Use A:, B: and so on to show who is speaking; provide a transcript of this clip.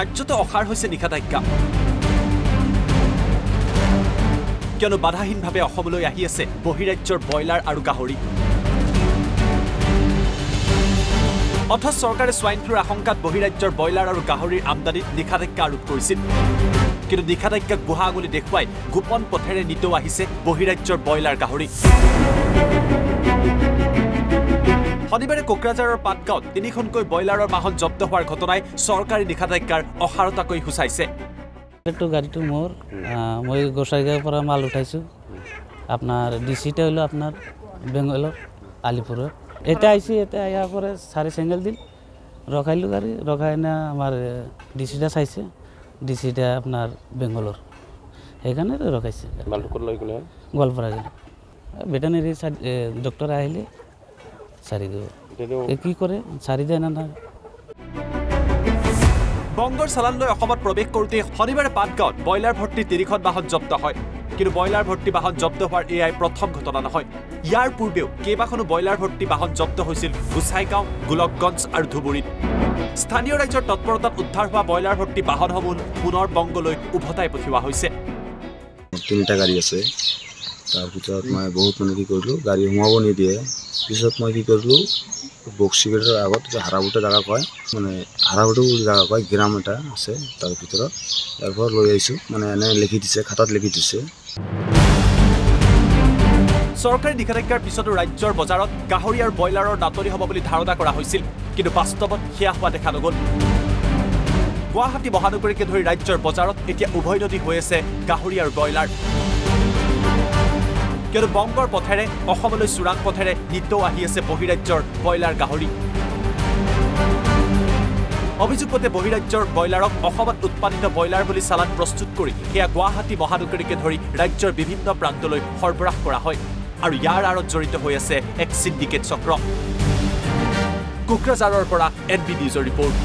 A: কাৰ্যত অসাৰ হৈছে নিষেধাজ্ঞা। কিয়নো বাধাহীনভাৱে অসমলৈ আহি আছে বহিৰাজ্যৰ ব্ৰইলাৰ আৰু গাহৰি। অথচ চৰকাৰে শ্বাইন ফ্লুৰ আশংকাত বহিৰাজ্যৰ ব্ৰইলাৰ আৰু গাহৰিৰ আমদানিত নিষেধাজ্ঞা আৰোপ কৰিছিল। কিন্তু নিষেধাজ্ঞাক বুঢ়া আঙুলি দেখুৱাই গোপন পথেৰে নিতৌ আহিছে বহিৰাজ্যৰ ব্ৰইলাৰ গাহৰি শনিবাৰে কোকৰাঝাৰৰ পাটগাঁৱত তিনিখনকৈ ব্ৰইলাৰৰ বাহন জব্দ হোৱাৰ ঘটনাই চৰকাৰী নিষেধাজ্ঞাৰ অসাৰতাকৈ সূচাইছে
B: গাড়ীটো মোৰ। মই গোসাইগাঁৱৰ পৰা মাল উঠাইছোঁ। আপোনাৰ ডি চিটা হ'লো আপোনাৰ বেংগলৰ আলিপুৰত এতিয়া আহিছে এতিয়া ইয়াৰ পৰা চাৰি চেঙ্গেল দিল। ৰখাইলোঁ গাড়ী ৰখাই না আমাৰ ডি চিটা চাইছে। ডি চিটা আপোনাৰ বেংগলৰ। সেইকাৰণে ৰখাইছে। গোৱালপাৰা গ'লে ভেটেনেৰী ডক্টৰ আহিলে। চাৰি দিব কি কৰে না
A: বংগৰ চালান লৈ অসমত প্ৰৱেশ কৰোঁতে শনিবাৰে পাটগাঁৱত ব্ৰইলাৰ ভৰ্তি তিনিখন বাহন জব্দ হয়। কিন্তু ব্ৰইলাৰ ভৰ্তি বাহন জব্দ হোৱাৰ এয়াই প্ৰথম ঘটনা নহয়। ইয়াৰ পূৰ্বেও কেইবাখনো ব্ৰইলাৰ ভৰ্তি বাহন জব্দ হৈছিল গোসাইগাঁও গোলকগঞ্জ আৰু ধুবুৰীত। স্থানীয় ৰাজ্যৰ তৎপৰতাত উদ্ধাৰ হোৱা ব্ৰইলাৰ ভৰ্তি বাহনসমূহ পুনৰ বংগলৈ উভতাই পঠিওৱা হৈছে।
C: তিনিটা গাড়ী আছে। তাৰ ভিতৰত মই বহুত মানে কি কৰিলোঁ গাড়ী সোমাব নিদিয়ে। পিছত মই কি কৰিলোঁ বক্সিগেটৰ আগত হাৰাবুটা জেগা কয় মানে হাৰাবুটো বুলি জেগা কয় গ্ৰাম এটা আছে তাৰ ভিতৰত ইয়াৰ পৰা লৈ আহিছোঁ মানে এনে লিখি দিছে খাতাত লিখি দিছে।
A: চৰকাৰী নিষেধাজ্ঞাৰ পিছতো ৰাজ্যৰ বজাৰত গাহৰি আৰু ব্ৰইলাৰৰ নাটনি হ'ব বুলি ধাৰণা কৰা হৈছিল কিন্তু বাস্তৱত সেয়া হোৱা দেখা নগ'ল। গুৱাহাটী মহানগৰীকে ধৰি ৰাজ্যৰ বজাৰত এতিয়া উভৈনদী হৈ আছে গাহৰি আৰু ব্ৰইলাৰ। কিয়নো বংগৰ পথেৰে অসমলৈ চোৰাং পথেৰে নিতৌ আহি আছে বহিৰাজ্যৰ ব্ৰইলাৰ গাহৰি। অভিযোগ মতে বহিৰাজ্যৰ ব্ৰইলাৰক অসমত উৎপাদিত ব্ৰইলাৰ বুলি চালান প্ৰস্তুত কৰি সেয়া গুৱাহাটী মহানগৰীকে ধৰি ৰাজ্যৰ বিভিন্ন প্ৰান্তলৈ সৰবৰাহ কৰা হয় আৰু ইয়াৰ আঁৰত জড়িত হৈ আছে এক চিণ্ডিকেট চক্ৰ। কোকৰাঝাৰৰ পৰা এন বি নিউজৰ ৰিপৰ্ট।